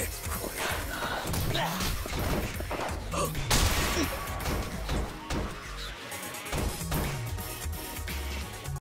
给你们来。